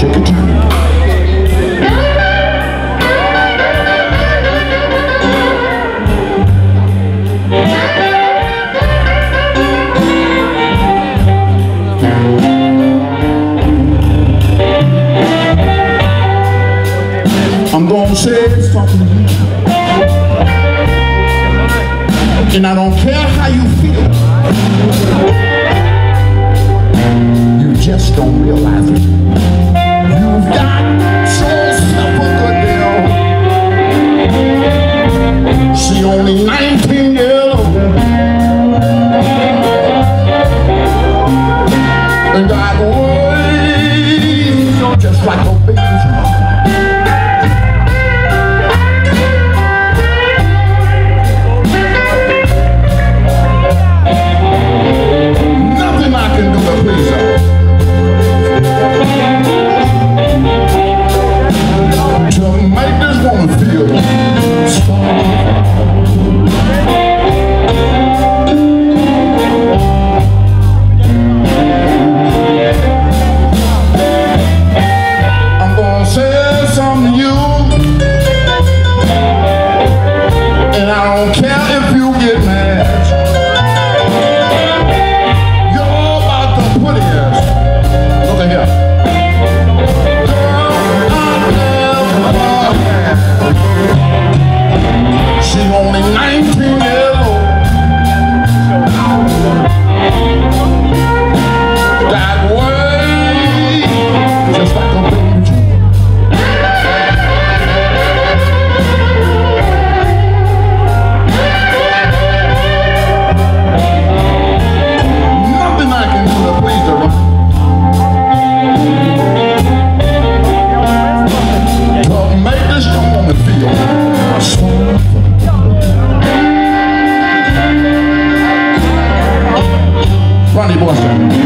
I'm gonna say something And I don't care how you feel. You just don't realize it. God. 陌生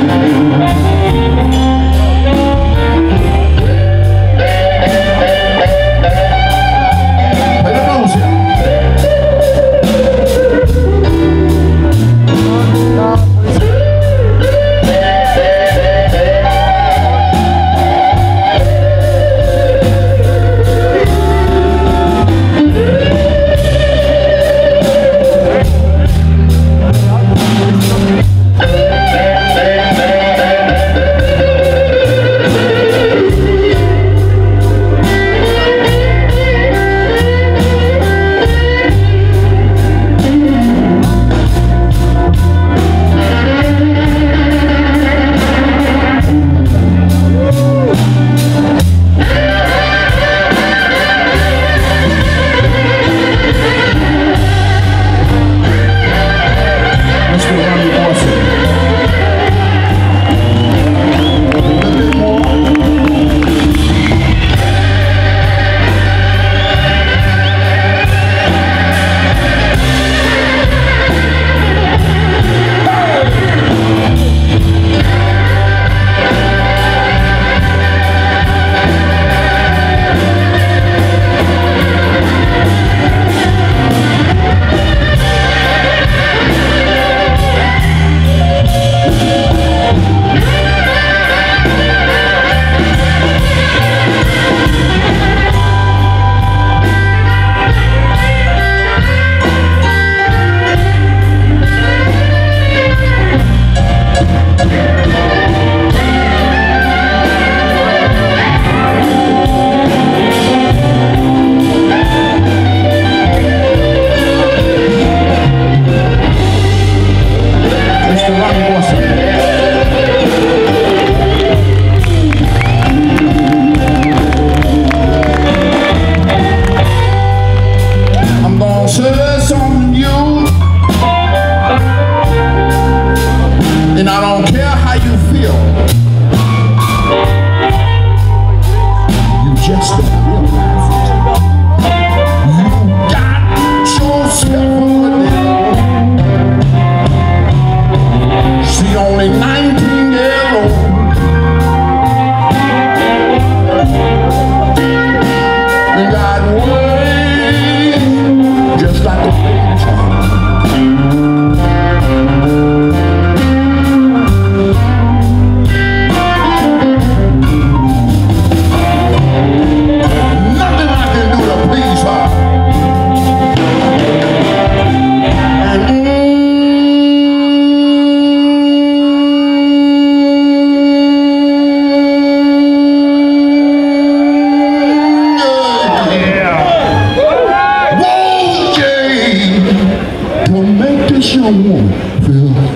wish I would feel